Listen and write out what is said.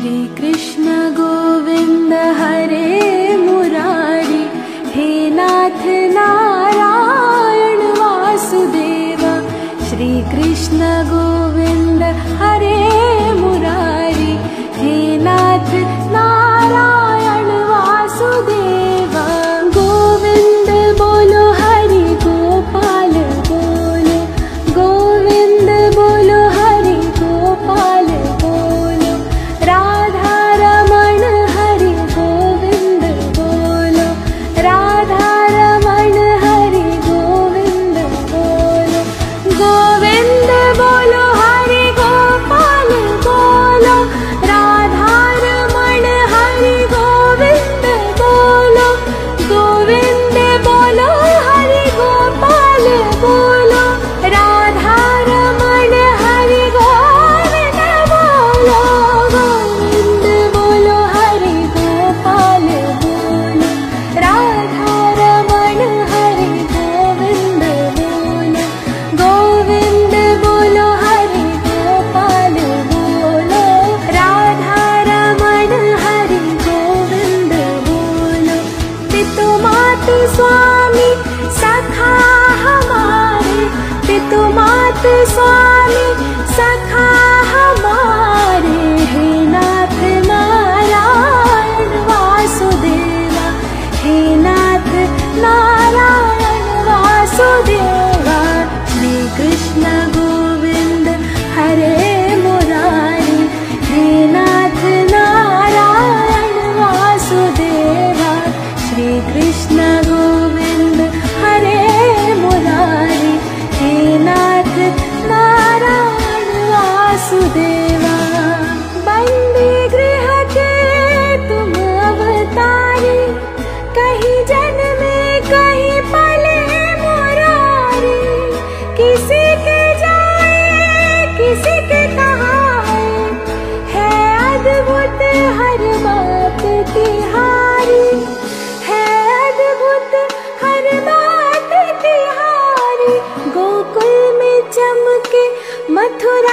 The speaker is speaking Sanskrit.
श्रीकृष्ण गोविन्द हरे मुरारी। हे नाथ नारायण वासुदेव श्रीकृष्ण गोविन्द हरे मुरारी। हे नाथ नारायण वासुदेव गोविन्द बोलो हरि गोपाल बोलो। गोविन्द बोलो हरि गोपाल नाथ स्वामी सखा हमारे हे नाथ नारायण वासुदेवा हे नाथ नारायण मथुरा